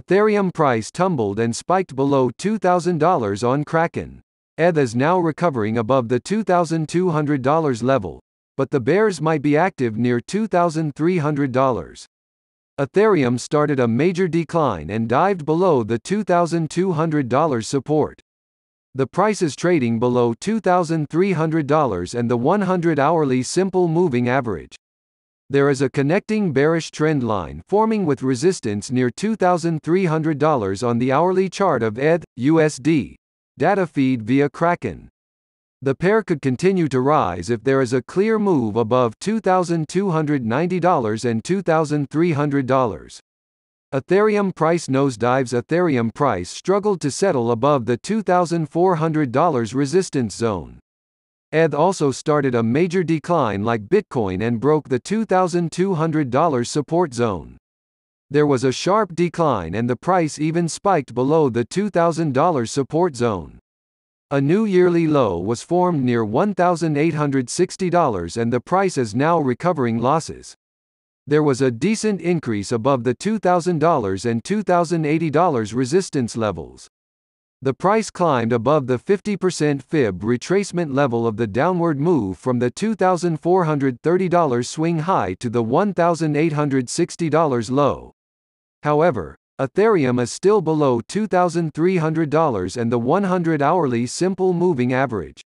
Ethereum price tumbled and spiked below $2,000 on Kraken. ETH is now recovering above the $2,200 level, but the bears might be active near $2,300. Ethereum started a major decline and dived below the $2,200 support. The price is trading below $2,300 and the 100 hourly simple moving average. There is a connecting bearish trend line forming with resistance near $2,300 on the hourly chart of ETH, USD. Data feed via Kraken. The pair could continue to rise if there is a clear move above $2,290 and $2,300. Ethereum price nosedives Ethereum price struggled to settle above the $2,400 resistance zone. ETH also started a major decline like Bitcoin and broke the $2,200 support zone. There was a sharp decline and the price even spiked below the $2,000 support zone. A new yearly low was formed near $1,860 and the price is now recovering losses. There was a decent increase above the $2,000 and $2,080 resistance levels. The price climbed above the 50% fib retracement level of the downward move from the $2,430 swing high to the $1,860 low. However, Ethereum is still below $2,300 and the 100 hourly simple moving average.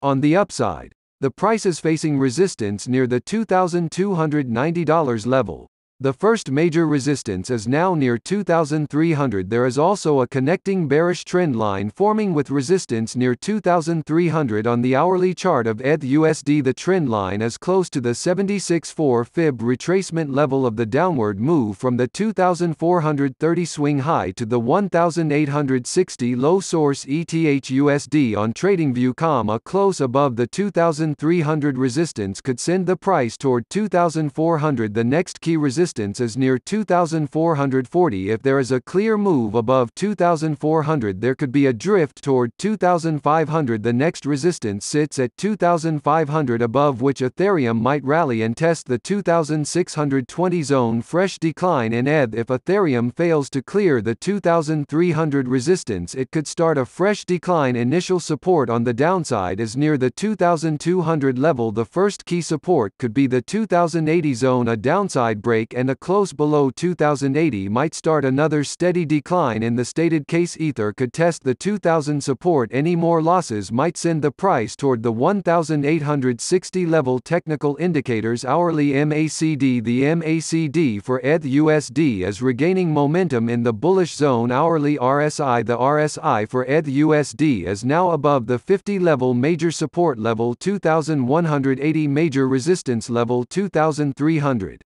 On the upside, the price is facing resistance near the $2,290 level, the first major resistance is now near 2300 there is also a connecting bearish trend line forming with resistance near 2300 on the hourly chart of ETH USD the trend line is close to the 76.4 fib retracement level of the downward move from the 2430 swing high to the 1860 low source ETH USD on TradingView.com. A close above the 2300 resistance could send the price toward 2400 the next key resistance resistance is near 2440 if there is a clear move above 2400 there could be a drift toward 2500 the next resistance sits at 2500 above which Ethereum might rally and test the 2620 zone. Fresh decline in ETH if Ethereum fails to clear the 2300 resistance it could start a fresh decline. Initial support on the downside is near the 2200 level. The first key support could be the 2080 zone. A downside break and a close below 2080 might start another steady decline in the stated case. Ether could test the 2000 support. Any more losses might send the price toward the 1860 level. Technical indicators hourly. MACD the MACD for ETH USD is regaining momentum in the bullish zone. Hourly RSI the RSI for ETH USD is now above the 50 level. Major support level 2180 major resistance level 2300